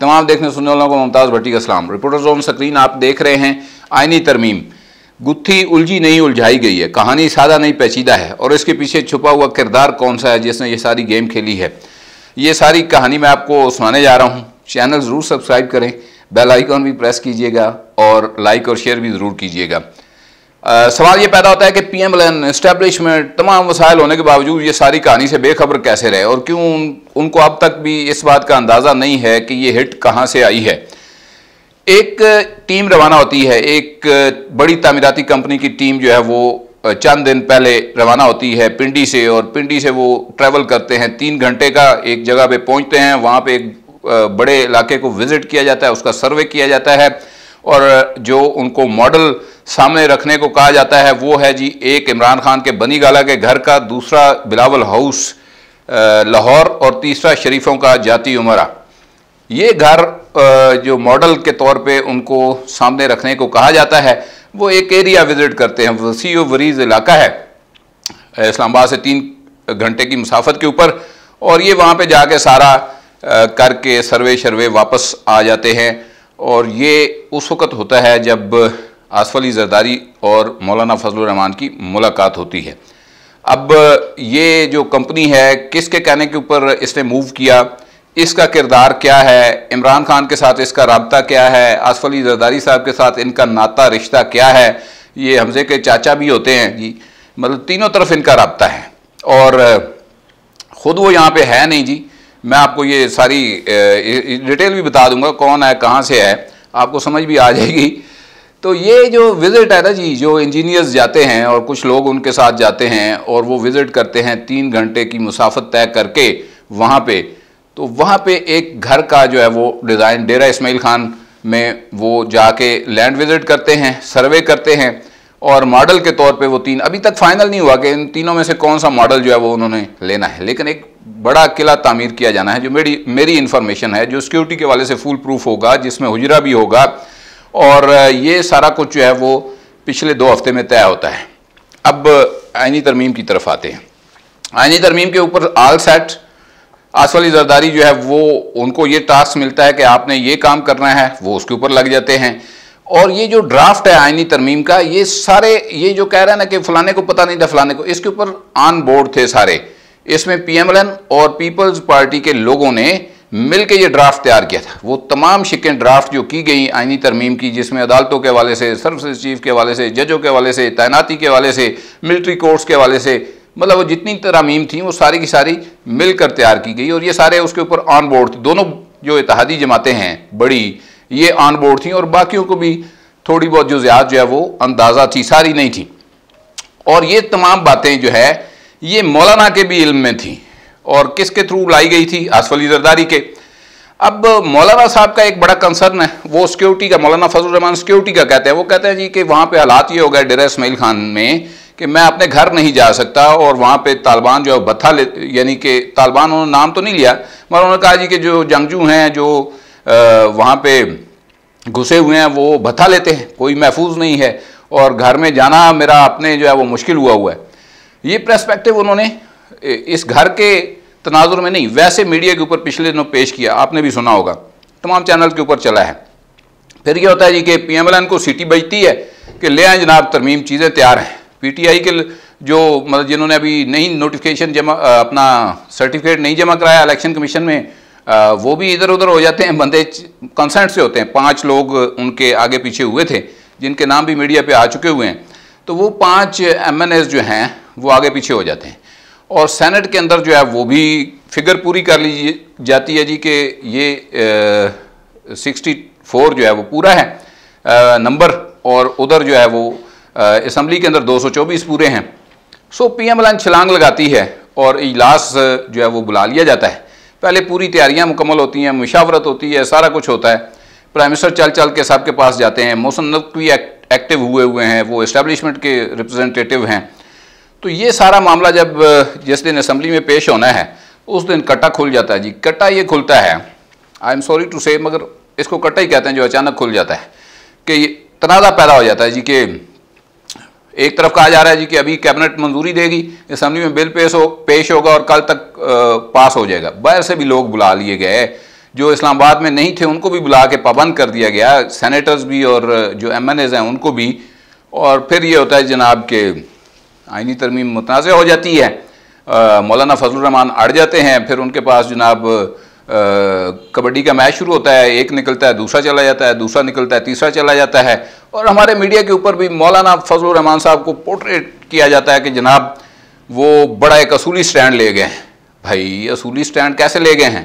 تمام دیکھنے سننے والوں کو ممتاز بھٹی کا اسلام رپورٹر زون سکرین آپ دیکھ رہے ہیں آئینی ترمیم۔ گتھی الجھی نہیں الجھائی گئی ہے، کہانی سادہ نہیں، پیچیدہ ہے۔ اور اس کے پیچھے چھپا ہوا کردار کون سا ہے جس نے یہ ساری گیم کھیلی ہے؟ یہ ساری کہانی میں آپ کو سنانے جا رہا ہوں۔ چینل ضرور سبسکرائب کریں۔ بیل آئیکن بھی پریس کیجیے گا اور لائک اور شیئر بھی ضرور کیجیے گا۔ سوال یہ پیدا ہوتا ہے کہ P M L N establishment تمام وسائل ہونے کے باوجود یہ ساری کہانی سے بے خبر کیسے رہے اور کیوں ان کو اب تک بھی اس بات کا اندازہ نہیں ہے کہ یہ ہٹ کہاں سے آئی ہے۔ ایک ٹیم روانہ ہوتی ہے، ایک بڑی تعمیراتی کمپنی کی ٹیم جو ہے وہ چند دن پہلے روانہ ہوتی ہے پنڈی سے اور پنڈی سے وہ ٹریول کرتے ہیں۔ تین گھنٹے کا ایک جگہ پہ پہنچتے ہیں، وہاں پہ ایک بڑے علاقے کو وزٹ کیا جاتا ہے، اس کا سروے کیا جاتا ہے۔ اور جو ان کو ماڈل سامنے رکھنے کو کہا جاتا ہے وہ ہے جی ایک عمران خان کے بنی گالا کے گھر کا دوسرا بلاول ہاؤس لاہور اور تیسرا شریفوں کا جاتی عمرہ۔ یہ گھر جو ماڈل کے طور پہ ان کو سامنے رکھنے کو کہا جاتا ہے، وہ ایک ایریا وزٹ کرتے ہیں۔ وسیع و وریز علاقہ ہے۔ اسلام آباد سے تین گھنٹے کی مسافت کے اوپر اور یہ وہاں پہ جا کے سارا کر کے سروے شروے واپس آ جاتے ہیں۔ اور یہ اس وقت ہوتا ہے جب آصف علی زرداری اور مولانا فضل الرحمان کی ملاقات ہوتی ہے۔ اب یہ جو کمپنی ہے، کس کے کہنے کے اوپر اس نے موو کیا؟ اس کا کردار کیا ہے؟ عمران خان کے ساتھ اس کا رابطہ کیا ہے؟ آصف علی زرداری صاحب کے ساتھ ان کا ناتا رشتہ کیا ہے؟ یہ حمزے کے چاچا بھی ہوتے ہیں۔ جی مطلب تینوں طرف ان کا رابطہ ہے۔ اور خود وہ یہاں پہ ہے نہیں۔ جی میں آپ کو یہ ساری ڈیٹیل بھی بتا دوں گا کون ہے، کہاں سے ہے، آپ کو سمجھ بھی آ جائے گی۔ تو یہ جو وزٹ ہے نا جی جو انجینئرز جاتے ہیں اور کچھ لوگ ان کے ساتھ جاتے ہیں اور وہ وزٹ کرتے ہیں تین گھنٹے کی مسافت طے کر کے وہاں پہ، تو وہاں پہ ایک گھر کا جو ہے وہ ڈیزائن ڈیرہ اسماعیل خان میں وہ جا کے لینڈ وزٹ کرتے ہیں سروے کرتے ہیں اور ماڈل کے طور پہ وہ تین، ابھی تک فائنل نہیں ہوا کہ ان تینوں میں سے کون سا ماڈل جو ہے وہ انہوں نے لینا ہے۔ لیکن ایک بڑا قلعہ تعمیر کیا جانا ہے جو میری میری انفارمیشن ہے، جو سیکیورٹی کے والے سے فول پروف ہوگا، جس میں حجرہ بھی ہوگا، اور یہ سارا کچھ جو ہے وہ پچھلے دو ہفتے میں طے ہوتا ہے۔ اب آئینی ترمیم کی طرف آتے ہیں۔ آئینی ترمیم کے اوپر آل سیٹ آس والی زرداری جو ہے وہ، ان کو یہ ٹاسک ملتا ہے کہ آپ نے یہ کام کرنا ہے، وہ اس کے اوپر لگ جاتے ہیں۔ اور یہ جو ڈرافٹ ہے آئینی ترمیم کا، یہ سارے، یہ جو کہہ رہے ہیں نا کہ فلانے کو پتہ نہیں تھا، فلانے کو، اس کے اوپر آن بورڈ تھے سارے۔ اس میں پی ایم ایل این اور پیپلز پارٹی کے لوگوں نے مل کے یہ ڈرافٹ تیار کیا تھا۔ وہ تمام شکن ڈرافٹ جو کی گئی آئینی ترمیم کی، جس میں عدالتوں کے حوالے سے سروسز چیف کے حوالے سے، ججوں کے حوالے سے، تعیناتی کے حوالے سے، ملٹری کورٹس کے حوالے سے مطلب وہ جتنی ترامیم تھیں، وہ ساری کی ساری مل کر تیار کی گئی اور یہ سارے اس کے اوپر آن بورڈ تھے۔ دونوں جو اتحادی جماعتیں ہیں، بڑی، یہ آن بورڈ تھیں اور باقیوں کو بھی تھوڑی بہت جو زیاد جو ہے وہ اندازہ تھی، ساری نہیں تھی۔ اور یہ تمام باتیں جو ہے یہ مولانا کے بھی علم میں تھیں اور کس کے تھرو لائی گئی تھی؟ آصف علی زرداری کے۔ اب مولانا صاحب کا ایک بڑا کنسرن ہے، وہ سیکیورٹی کا، مولانا فضل الرحمان سیکیورٹی کا کہتے ہیں۔ وہ کہتے ہیں جی کہ وہاں پہ حالات یہ ہو گئے ڈیرہ اسماعیل خان میں کہ میں اپنے گھر نہیں جا سکتا اور وہاں پہ طالبان جو ہے بتھا لے یعنی کہ طالبان انہوں نے نام تو نہیں لیا، مگر انہوں نے کہا جی کہ جو جنگجو ہیں، جو وہاں پہ گھسے ہوئے ہیں، وہ بتھا لیتے ہیں، کوئی محفوظ نہیں ہے اور گھر میں جانا میرا اپنے جو ہے وہ مشکل ہوا ہوا ہے۔ یہ پریسپیکٹو انہوں نے اس گھر کے تناظر میں نہیں، ویسے میڈیا کے اوپر پچھلے دنوں پیش کیا، آپ نے بھی سنا ہوگا، تمام چینل کے اوپر چلا ہے۔ پھر یہ ہوتا ہے جی کہ پی ایم ایل این کو سیٹی بجتی ہے کہ لے آئیں جناب، ترمیم چیزیں تیار ہیں۔ پی ٹی آئی کے جو مطلب جنہوں نے ابھی نہیں نوٹیفکیشن جمع اپنا سرٹیفکیٹ نہیں جمع کرایا الیکشن کمیشن میں وہ بھی ادھر ادھر ہو جاتے ہیں، بندے کنسنٹ سے ہوتے ہیں۔ پانچ لوگ ان کے آگے پیچھے ہوئے تھے، جن کے نام بھی میڈیا پہ آ چکے ہوئے ہیں۔ تو وہ پانچ ایم این ایس جو ہیں وہ آگے پیچھے ہو جاتے ہیں۔ اور سینٹ کے اندر جو ہے وہ بھی فگر پوری کر لی جاتی ہے جی کہ یہ سکسٹی فور جو ہے وہ پورا ہے۔ نمبر اور ادھر جو ہے وہ اسمبلی کے اندر دو سو چوبیس پورے ہیں۔ سو پی ایم ایل چھلانگ لگاتی ہے اور اجلاس جو ہے وہ بلا لیا جاتا ہے۔ پہلے پوری تیاریاں مکمل ہوتی ہیں، مشاورت ہوتی ہے، سارا کچھ ہوتا ہے۔ پرائم منسٹر چل چل کے سب کے پاس جاتے ہیں۔ موسم نقوی ایکٹیو ہوئے ہوئے ہیں، وہ اسٹیبلشمنٹ کے ریپرزنٹیٹیو ہیں۔ تو یہ سارا معاملہ جب جس دن اسمبلی میں پیش ہونا ہے، اس دن کٹا کھل جاتا ہے۔ جی کٹا یہ کھلتا ہے۔ آئی ایم سوری ٹو سے مگر اس کو کٹا ہی کہتے ہیں جو اچانک کھل جاتا ہے۔ کہ یہ تنازع پیدا ہو جاتا ہے۔ جی کہ ایک طرف کہا جا رہا ہے جی کہ ابھی کیبنٹ منظوری دے گی اسمبلی میں بل پیش ہو، پیش ہوگا اور کل تک پاس ہو جائے گا۔ باہر سے بھی لوگ بلا لیے گئے۔ جو اسلام آباد میں نہیں تھے، ان کو بھی بلا کے پابند کر دیا گیا۔ سینیٹرز بھی اور جو ایم این ایز ہیں، ان کو بھی۔ اور پھر یہ ہوتا ہے جناب کہ آئینی ترمیم متنازع ہو جاتی ہے۔ مولانا فضل الرحمان اڑ جاتے ہیں، پھر ان کے پاس جناب کبڈی کا میچ شروع ہوتا ہے، ایک نکلتا ہے، دوسرا چلا جاتا ہے، دوسرا نکلتا ہے، تیسرا چلا جاتا ہے۔ اور ہمارے میڈیا کے اوپر بھی مولانا فضل الرحمان صاحب کو پورٹریٹ کیا جاتا ہے کہ جناب وہ بڑا ایک اصولی سٹینڈ لے گئے ہیں۔ بھائی، اصولی سٹینڈ کیسے لے گئے ہیں؟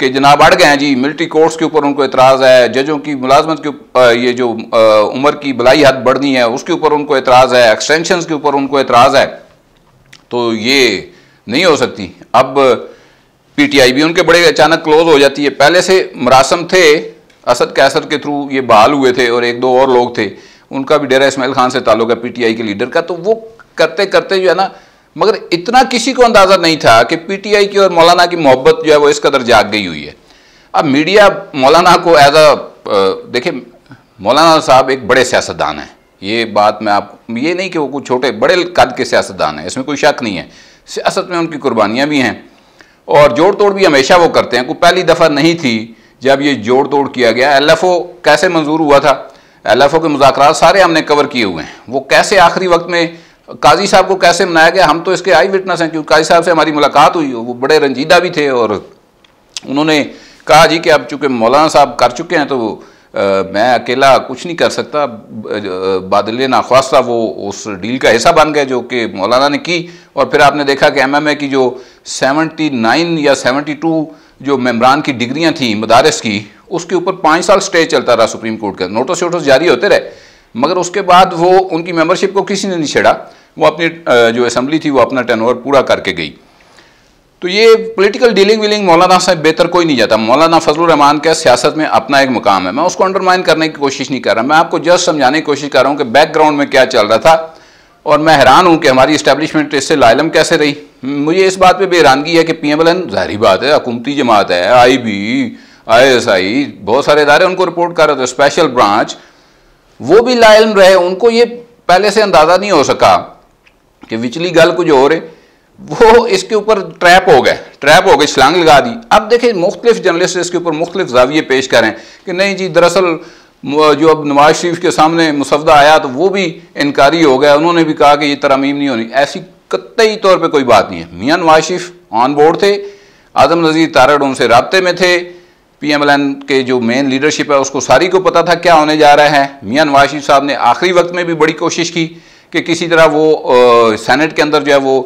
کہ جناب اڑ گئے ہیں جی ملٹری کورٹس کے اوپر ان کو اعتراض ہے ججوں کی ملازمت کے یہ جو عمر کی بلائی حد بڑھنی ہے، اس کے اوپر ان کو اعتراض ہے ایکسٹینشنز کے اوپر ان کو اعتراض ہے، تو یہ نہیں ہو سکتی۔ اب پی ٹی آئی بھی ان کے بڑے اچانک کلوز ہو جاتی ہے۔ پہلے سے مراسم تھے، اسد کیسر کے تھرو یہ بحال ہوئے تھے اور ایک دو اور لوگ تھے۔ ان کا بھی ڈیرا اسماعیل خان سے تعلق ہے پی ٹی آئی کے لیڈر کا، تو وہ کرتے کرتے جو ہے نا مگر اتنا کسی کو اندازہ نہیں تھا کہ پی ٹی آئی کی اور مولانا کی محبت جو ہے وہ اس قدر جاگ گئی ہوئی ہے۔ اب میڈیا مولانا کو ایز اے دیکھیں، مولانا صاحب ایک بڑے سیاستدان ہیں۔ یہ بات میں آپ، یہ نہیں کہ وہ کچھ چھوٹے، بڑے قد کے سیاستدان ہیں، اس میں کوئی شک نہیں ہے۔ سیاست میں ان کی قربانیاں بھی ہیں۔ اور جوڑ توڑ بھی ہمیشہ وہ کرتے ہیں۔ کوئی پہلی دفعہ نہیں تھی جب یہ جوڑ توڑ کیا گیا۔ ایل ایف او کیسے منظور ہوا تھا؟ ایل ایف او کے مذاکرات سارے ہم نے کور کیے ہوئے ہیں۔ وہ کیسے آخری وقت میں قاضی صاحب کو کیسے منایا گیا؟ ہم تو اس کے آئی وٹنس ہیں کیونکہ قاضی صاحب سے ہماری ملاقات ہوئی وہ بڑے رنجیدہ بھی تھے اور انہوں نے کہا جی کہ اب چونکہ مولانا صاحب کر چکے ہیں تو میں اکیلا کچھ نہیں کر سکتا بادل ناخواستہ وہ اس ڈیل کا حصہ بن گئے جو کہ مولانا نے کی۔ اور پھر آپ نے دیکھا کہ ایم ایم اے کی جو سیونٹی نائن یا سیونٹی ٹو جو ممبران کی ڈگریاں تھیں مدارس کی، اس کے اوپر پانچ سال سٹے چلتا رہا سپریم کورٹ کا نوٹس ووٹس جاری ہوتے رہے، مگر اس کے بعد وہ ان کی ممبرشپ کو کسی نے نہیں چھیڑا۔ وہ اپنی جو اسمبلی تھی وہ اپنا ٹین اوور پورا کر کے گئی۔ تو یہ پولیٹیکل ڈیلنگ ویلنگ مولانا سے بہتر کوئی نہیں جاتا۔ مولانا فضل الرحمان کا سیاست میں اپنا ایک مقام ہے۔ میں اس کو انڈرمائن کرنے کی کوشش نہیں کر رہا۔ میں آپ کو جسٹ سمجھانے کی کوشش کر رہا ہوں کہ بیک گراؤنڈ میں کیا چل رہا تھا۔ اور میں حیران ہوں کہ ہماری اسٹیبلشمنٹ اس سے لائلم کیسے رہی۔ مجھے اس بات پہ بھی حیرانگی ہے کہ پی ایم ایل این ظاہری بات ہے، حکومتی جماعت ہے آئی بی آئی ایس آئی بہت سارے ادارے ان کو رپورٹ کر رہے تھے اسپیشل برانچ وہ بھی لائلم رہے، ان کو یہ پہلے سے اندازہ نہیں ہو سکا۔ کہ وچلی گل کچھ اور ہے وہ اس کے اوپر ٹریپ ہو گئے، ٹریپ ہو گئے شلانگ لگا دی۔ اب دیکھیں مختلف جرنلسٹ اس کے اوپر مختلف زاویے پیش کریں کہ نہیں جی دراصل جو اب نواز شریف کے سامنے مسودہ آیا تو وہ بھی انکاری ہو گیا۔ انہوں نے بھی کہا کہ یہ ترامیم نہیں ہونی۔ ایسی قطعی طور پہ کوئی بات نہیں ہے۔ میاں نواز شریف آن بورڈ تھے، اعظم نذیر تارڑ ان سے رابطے میں تھے۔ پی ایم ایل این کے جو مین لیڈرشپ ہے، اس کو ساری کو پتا تھا کیا ہونے جا رہا ہے۔ میاں نواز شریف صاحب نے آخری وقت میں بھی بڑی کوشش کی۔ کہ کسی طرح وہ سینٹ کے اندر جو ہے وہ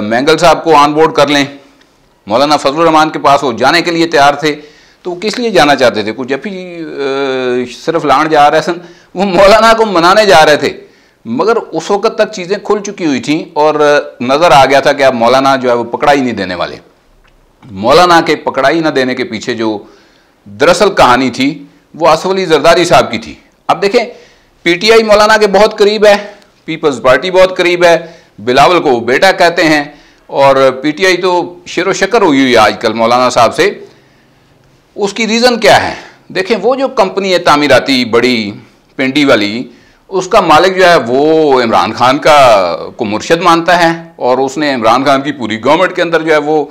مینگل صاحب کو آن بورڈ کر لیں۔ مولانا فضل الرحمان کے پاس وہ جانے کے لیے تیار تھے۔ تو وہ کس لیے جانا چاہتے تھے؟ کچھ ابھی صرف لان جا رہے سن۔ وہ مولانا کو منانے جا رہے تھے۔ مگر اس وقت تک چیزیں کھل چکی ہوئی تھیں اور نظر آ گیا تھا کہ اب مولانا جو ہے وہ پکڑائی نہیں دینے والے۔ مولانا کے پکڑائی نہ دینے کے پیچھے جو دراصل کہانی تھی، وہ اصف علی زرداری صاحب کی تھی۔ اب دیکھیں، پی ٹی آئی مولانا کے بہت قریب ہے۔ پیپلز پارٹی بہت قریب ہے، بلاول کو بیٹا کہتے ہیں۔ اور پی ٹی آئی تو شیر و شکر ہوئی ہوئی آج کل مولانا صاحب سے۔ اس کی ریزن کیا ہے؟ دیکھیں، وہ جو کمپنی ہے تعمیراتی، بڑی، پنڈی والی، اس کا مالک جو ہے، وہ عمران خان کا کو مرشد مانتا ہے۔ اور اس نے عمران خان کی پوری گورنمنٹ کے اندر جو ہے، وہ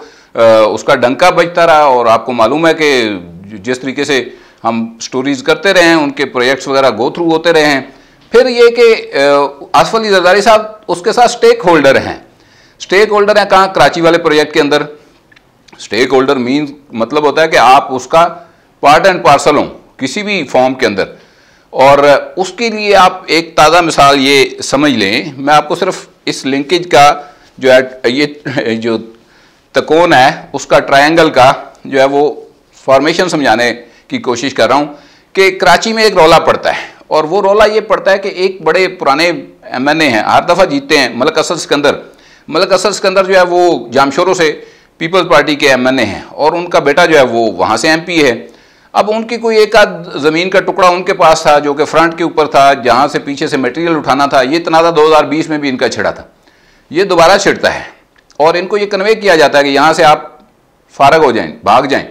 اس کا ڈنکا بجتا رہا۔ اور آپ کو معلوم ہے کہ جس طریقے سے ہم سٹوریز کرتے رہے ہیں، ان کے پروجیکٹس وغیرہ گو تھرو ہوتے رہے ہیں۔ پھر یہ کہ آصف علی زرداری صاحب، اس کے ساتھ سٹیک ہولڈر ہیں۔ سٹیک ہولڈر ہیں کہاں؟ کراچی والے پروجیکٹ کے اندر۔ سٹیک ہولڈر مینز مطلب ہوتا ہے کہ آپ اس کا پارٹ اینڈ پارسل ہوں، کسی بھی فارم کے اندر۔ اور اس کے لیے آپ ایک تازہ مثال یہ سمجھ لیں۔ میں آپ کو صرف اس لنکیج کا جو ہے، یہ جو تکون ہے، اس کا ٹرائنگل کا جو ہے وہ فارمیشن سمجھانے کی کوشش کر رہا ہوں کہ کراچی میں ایک رولا پڑتا ہے۔ اور وہ رولا یہ پڑتا ہے کہ ایک بڑے پرانے ایم این اے ہیں، ہر دفعہ جیتتے ہیں۔ ملک اسد سکندر۔ ملک اسد سکندر جو ہے وہ جامشوروں سے پیپلز پارٹی کے ایم این اے ہیں اور ان کا بیٹا جو ہے وہ وہاں سے ایم پی ہے۔ اب ان کی کوئی ایک آدھ زمین کا ٹکڑا ان کے پاس تھا جو کہ فرنٹ کے اوپر تھا، جہاں سے پیچھے سے میٹیریل اٹھانا تھا، یہ تنازع دو ہزار بیس میں بھی ان کا چھڑا تھا۔ یہ دوبارہ چھڑتا ہے اور ان کو یہ کنوے کیا جاتا ہے کہ یہاں سے آپ فارغ ہو جائیں، بھاگ جائیں،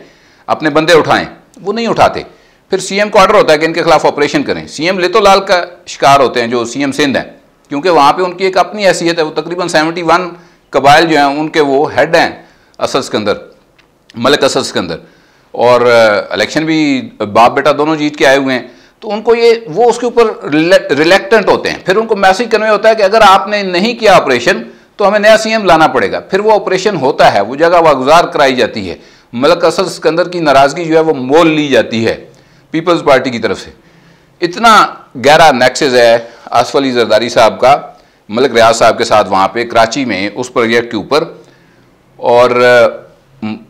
اپنے بندے اٹھائیں۔ وہ نہیں اٹھاتے۔ پھر سی ایم کو آرڈر ہوتا ہے کہ ان کے خلاف آپریشن کریں۔ سی ایم لیتو لال کا شکار ہوتے ہیں جو سی ایم سندھ ہیں۔ کیونکہ وہاں پہ ان کی ایک اپنی حیثیت ہے، وہ تقریباً سیونٹی ون قبائل جو ہیں، ان کے وہ ہیڈ ہیں، اسد سکندر، ملک اسد سکندر۔ اور الیکشن بھی باپ بیٹا دونوں جیت کے آئے ہوئے ہیں۔ تو ان کو یہ، وہ اس کے اوپر ریلیکٹنٹ ہوتے ہیں۔ پھر ان کو میسج کرنے ہوتا ہے کہ اگر آپ نے نہیں کیا آپریشن تو ہمیں نیا سی ایم لانا پڑے گا۔ پھر وہ آپریشن ہوتا ہے، وہ جگہ واگزار کرائی جاتی ہے۔ ملک اسد اسکندر کی ناراضگی جو ہے، وہ مول لی جاتی ہے۔ پیپلز پارٹی کی طرف سے۔ اتنا گہرا نیکسز ہے۔ آصف علی زرداری صاحب کا، ملک ریاض صاحب کے ساتھ وہاں پہ، کراچی میں، اس پروجیکٹ کے اوپر۔ اور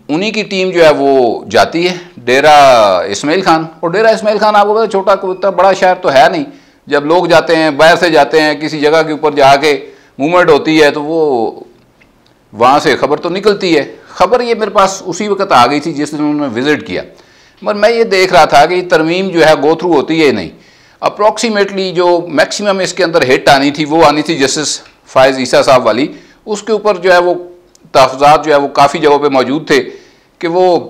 انہی کی ٹیم جو ہے وہ جاتی ہے ڈیرا اسماعیل خان۔ اور ڈیرا اسماعیل خان آپ کو پتا چھوٹا اتنا بڑا شہر تو ہے نہیں۔ جب لوگ جاتے ہیں، باہر سے جاتے ہیں، کسی جگہ کے اوپر جا کے موومنٹ ہوتی ہے، تو وہ وہاں سے خبر تو نکلتی ہے۔ خبر یہ میرے پاس اسی وقت آ گئی تھی جس دن انہوں نے وزٹ کیا۔ مگر میں یہ دیکھ رہا تھا کہ یہ ترمیم جو ہے گو تھرو ہوتی ہے نہیں۔ اپروکسیمیٹلی جو میکسیمم اس کے اندر ہٹ آنی تھی، وہ آنی تھی جسٹس فائز عیسیٰ صاحب والی۔ اس کے اوپر جو ہے وہ تحفظات جو ہے وہ کافی جگہوں پہ موجود تھے کہ وہ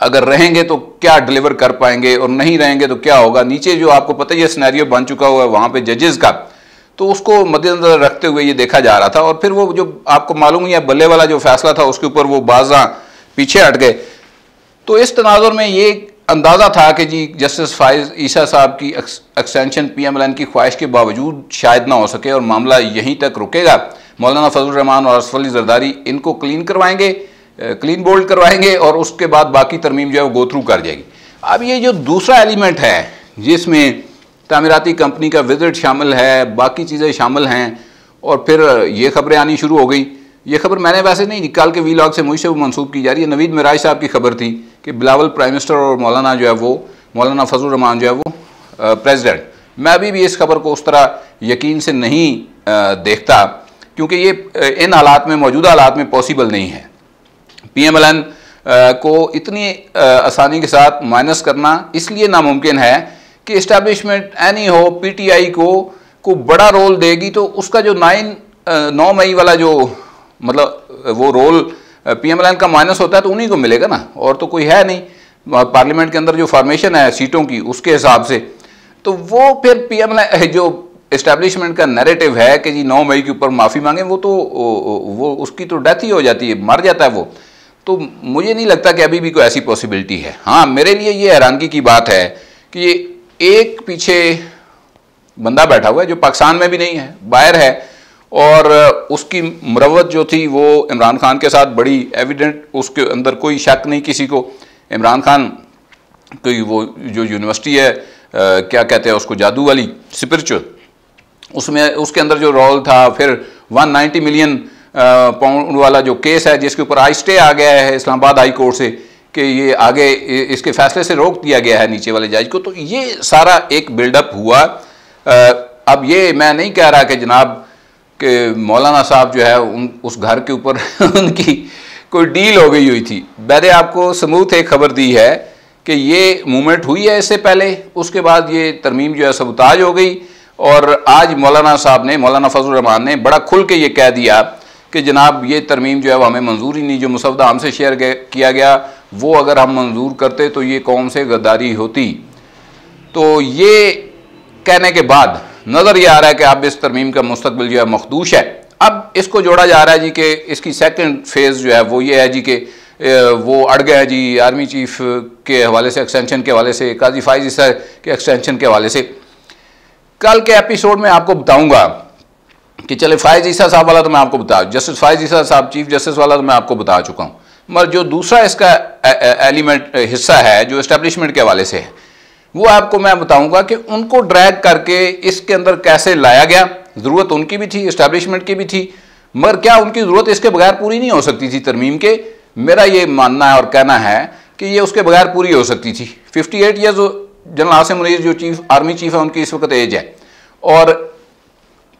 اگر رہیں گے تو کیا ڈلیور کر پائیں گے اور نہیں رہیں گے تو کیا ہوگا؟ نیچے جو آپ کو پتہ یہ سنیریو بن چکا ہوا ہے وہاں پہ ججز کا۔ تو اس کو مد نظر رکھتے ہوئے یہ دیکھا جا رہا تھا اور پھر وہ جو آپ کو معلوم ہے، بلے والا جو فیصلہ تھا، اس کے اوپر وہ بازاں پیچھے ہٹ گئے۔ تو اس تناظر میں یہ اندازہ تھا کہ جی جسٹس فائز عیسیٰ صاحب کی extension P M L N کی خواہش کے باوجود شاید نہ ہو سکے اور معاملہ یہیں تک رکے گا۔ مولانا فضل الرحمان اور علی زرداری ان کو کلین کروائیں گے کلین بولڈ کروائیں گے اور اس کے بعد باقی ترمیم جو ہے وہ گو تھرو کر جائے گی۔ اب یہ جو دوسرا ایلیمنٹ ہے جس میں تعمیراتی کمپنی کا وزٹ شامل ہے، باقی چیزیں شامل ہیں اور پھر یہ خبریں آنی شروع ہو گئی یہ خبر میں نے ویسے نہیں نکال کے وی لاگ سے مجھ سے وہ منسوخ کی جا رہی ہے۔ نوید مراج صاحب کی خبر تھی کہ بلاول پرائم منسٹر اور مولانا جو ہے وہ، مولانا فضل الرحمان جو ہے وہ پریزیڈنٹ میں ابھی بھی اس خبر کو اس طرح یقین سے نہیں دیکھتا، کیونکہ یہ ان حالات میں، موجودہ حالات میں پاسبل نہیں ہے۔ پی ایم ایل این کو اتنی آسانی کے ساتھ مائنس کرنا اس لیے ناممکن ہے کہ اسٹیبلشمنٹ اینی ہو پی ٹی آئی کو کو بڑا رول دے گی تو اس کا جو نائن نو مئی والا جو مطلب وہ role P M L N کا مائنس ہوتا ہے تو انہی کو ملے گا نا، اور تو کوئی ہے نہیں۔ پارلیمنٹ کے اندر جو فارمیشن ہے سیٹوں کی، اس کے حساب سے۔ تو وہ پھر پی ایم ایل جو اسٹیبلشمنٹ کا نیریٹو ہے کہ جی نو مئی کے اوپر معافی مانگیں، وہ تو وہ اس کی تو ڈیتھ ہی ہو جاتی ہے، مر جاتا ہے وہ۔ تو مجھے نہیں لگتا کہ ابھی بھی کوئی ایسی پاسبلٹی ہے۔ ہاں میرے لیے یہ حیرانگی کی بات ہے کہ یہ ایک پیچھے بندہ بیٹھا ہوا ہے جو پاکستان میں بھی نہیں ہے، باہر ہے۔ اور اس کی مروت جو تھی وہ عمران خان کے ساتھ بڑی ایویڈنٹ اس کے اندر کوئی شک نہیں کسی کو۔ عمران خان کوئی وہ جو یونیورسٹی ہے کیا کہتے ہیں اس کو، جادو والی اسپرچل اس میں، اس کے اندر جو رول تھا، پھر ون نائنٹی ملین پاؤنڈ والا جو کیس ہے، جس کے اوپر آئی سٹے آ گیا ہے اسلام آباد ہائی کورٹ سے، کہ یہ آگے، اس کے فیصلے سے روک دیا گیا ہے نیچے والے جج کو۔ تو یہ سارا ایک بلڈ اپ ہوا۔ اب یہ میں نہیں کہہ رہا کہ جناب کہ مولانا صاحب جو ہے، ان، اس گھر کے اوپر ان کی کوئی ڈیل ہو گئی ہوئی تھی۔ میں آپ کو سموتھ ایک خبر دی ہے کہ یہ مومنٹ ہوئی ہے اس سے پہلے، اس کے بعد یہ ترمیم جو ہے سبتاج ہو گئی۔ اور آج مولانا صاحب نے، مولانا فضل الرحمان نے بڑا کھل کے یہ کہہ دیا کہ جناب، یہ ترمیم جو ہے وہ ہمیں منظور ہی نہیں، جو مسودہ ہم سے شیئر کیا گیا، وہ اگر ہم منظور کرتے تو یہ قوم سے غداری ہوتی۔ تو یہ کہنے کے بعد نظر یہ آ رہا ہے کہ اب اس ترمیم کا مستقبل جو ہے مخدوش ہے۔ اب اس کو جوڑا جا رہا ہے جی کہ اس کی سیکنڈ فیز جو ہے وہ یہ ہے جی کہ وہ اڑ گیا جی آرمی چیف کے حوالے سے ایکسٹینشن کے حوالے سے، قاضی فائز کے ایکسٹینشن کے حوالے سے۔ کل کے ایپیسوڈ میں آپ کو بتاؤں گا کہ چلے فائز عیسیٰ صاحب والا تو میں آپ کو بتا جسٹس فائز عیسیٰ صاحب چیف جسٹس والا تو میں آپ کو بتا چکا ہوں۔ مگر جو دوسرا اس کا ایلیمنٹ حصہ ہے، جو اسٹیبلشمنٹ کے حوالے سے ہے وہ آپ کو میں بتاؤں گا کہ ان کو ڈریگ کر کے اس کے اندر کیسے لایا گیا۔ ضرورت ان کی بھی تھی اسٹیبلشمنٹ کی بھی تھی، مگر کیا ان کی ضرورت اس کے بغیر پوری نہیں ہو سکتی تھی ترمیم کے؟ میرا یہ ماننا ہے اور کہنا ہے کہ یہ اس کے بغیر پوری ہو سکتی تھی۔ Fifty eight years General Asim Munir جو چیف آرمی چیف ہے، ان کی اس وقت ایج ہے۔ اور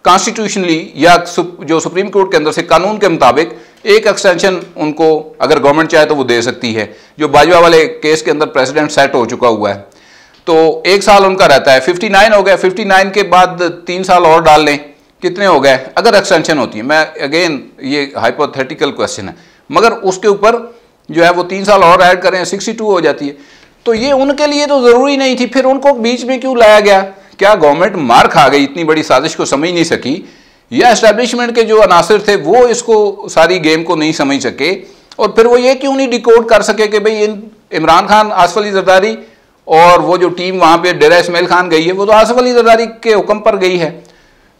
کانسٹیٹیوشنلی یا جو سپریم کورٹ کے اندر سے قانون کے مطابق ایک ایکسٹینشن ان کو اگر گورنمنٹ چاہے تو وہ دے سکتی ہے۔ جو باجوہ والے کیس کے اندر پریسیڈنٹ سیٹ ہو چکا ہوا ہے۔ تو ایک سال ان کا رہتا ہے ففٹی نائن ہو گیا ففٹی نائن کے بعد تین سال اور ڈال لیں، کتنے ہو گئے؟ اگر ایکسٹینشن ہوتی ہے میں اگین یہ ہائپوتھیٹیکل کوشچن ہے، مگر اس کے اوپر جو ہے وہ تین سال اور ایڈ کریں سکسٹی ٹو ہو جاتی ہے۔ تو یہ ان کے لیے تو ضروری نہیں تھی، پھر ان کو بیچ میں کیوں لایا گیا؟ کیا گورنمنٹ مار کھا گئی؟ اتنی بڑی سازش کو سمجھ نہیں سکی۔ یا اسٹیبلشمنٹ کے جو عناصر تھے، وہ اس کو ساری گیم کو نہیں سمجھ سکے۔ اور پھر وہ یہ کیوں نہیں ڈیکوڈ کر سکے کہ بھئی ان عمران خان، آصف علی زرداری اور وہ جو ٹیم وہاں پہ ڈیرا اسمیل خان گئی ہے، وہ تو آصف علی زرداری کے حکم پر گئی ہے۔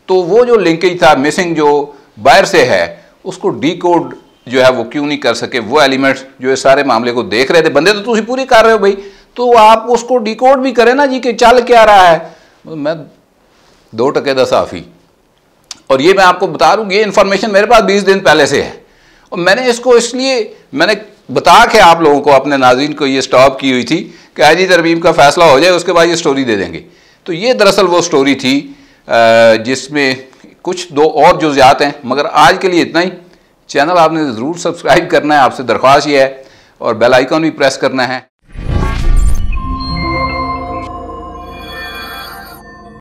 تو وہ جو لنکیج تھا مسنگ جو باہر سے ہے، اس کو ڈی کوڈ جو ہے، وہ کیوں نہیں کر سکے؟ وہ ایلیمنٹس جو اس سارے معاملے کو دیکھ رہے تھے۔ بندے تو تھی پوری کر رہے ہو بھائی۔ تو آپ اس کو ڈی کوڈ بھی کریں نا جی کہ چل کیا رہا ہے۔ میں دو ٹکے دا صافی۔ اور یہ میں آپ کو بتا رہا ہوں، یہ انفارمیشن میرے پاس بیس دن پہلے سے ہے۔ اور میں نے اس کو اس لیے، میں نے بتا کے آپ لوگوں کو، اپنے ناظرین کو یہ سٹاپ کی ہوئی تھی کہ آئی ترمیم کا فیصلہ ہو جائے، اس کے بعد یہ سٹوری دے دیں گے۔ تو یہ دراصل وہ سٹوری تھی جس میں کچھ دو اور جزیات ہیں۔ مگر آج کے لیے اتنا ہی۔ چینل آپ نے ضرور سبسکرائب کرنا ہے، آپ سے درخواست یہ ہے اور بیل آئیکن بھی پریس کرنا ہے۔